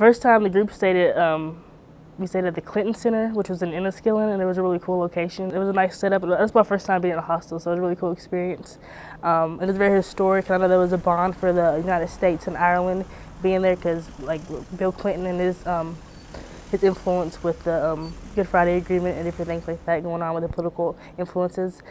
First time the group stayed at, um, we stayed at the Clinton Center, which was in Enniskillen, and it was a really cool location. It was a nice setup. That's my first time being in a hostel, so it was a really cool experience. Um, it was very historic. I know there was a bond for the United States and Ireland being there because, like, Bill Clinton and his um, his influence with the um, Good Friday Agreement and different things like that going on with the political influences.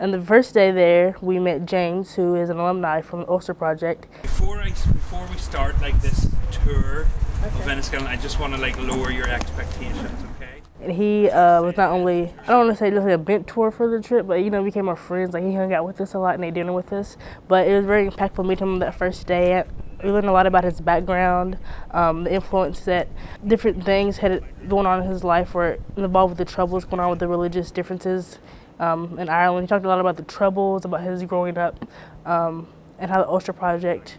And the first day there, we met James, who is an alumni from the Ulster Project. Before I, before we start like this tour okay. of Enniskillen, I just want to like lower your expectations, okay? And he uh, was not only, I don't want to say just like a mentor for the trip, but you know, became our friends. Like he hung out with us a lot and ate dinner with us. But it was very impactful meeting him that first day we learned a lot about his background, um, the influence that different things had going on in his life were involved with the troubles going on with the religious differences um, in Ireland. He talked a lot about the troubles, about his growing up, um, and how the Ulster Project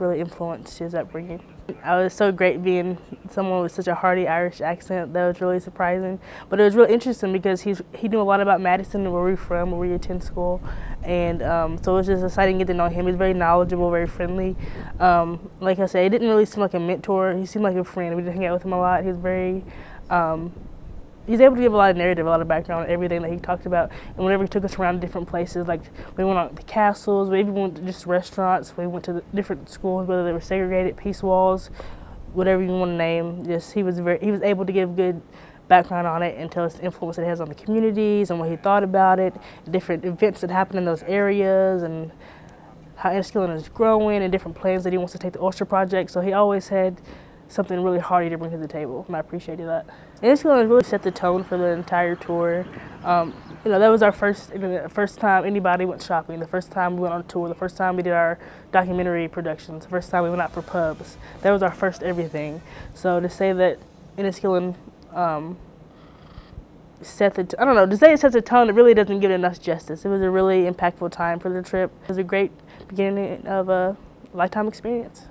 really influenced his upbringing. I was so great being someone with such a hearty Irish accent. That was really surprising. But it was really interesting because he's he knew a lot about Madison and where we're from, where we attend school, and um, so it was just exciting to get to know him. He's very knowledgeable, very friendly. Um, like I said, he didn't really seem like a mentor. He seemed like a friend. We did hang out with him a lot. He was very um, he's able to give a lot of narrative, a lot of background everything that he talked about. And whenever he took us around different places, like we went on the castles, we even went to just restaurants, we went to different schools, whether they were segregated, peace walls, whatever you want to name. Just he was very, he was able to give good background on it and tell us the influence it has on the communities and what he thought about it, different events that happen in those areas, and how Enniskillen is growing and different plans that he wants to take the Ulster project. So he always had something really hearty to bring to the table, and I appreciated that. And it's going to really set the tone for the entire tour. Um, you know, that was our first, you know, first time anybody went shopping, the first time we went on tour, the first time we did our documentary productions, the first time we went out for pubs. That was our first everything. So to say that Enniskillen um, set the, I don't know, to say it sets a tone, it really doesn't give it enough justice. It was a really impactful time for the trip. It was a great beginning of a lifetime experience.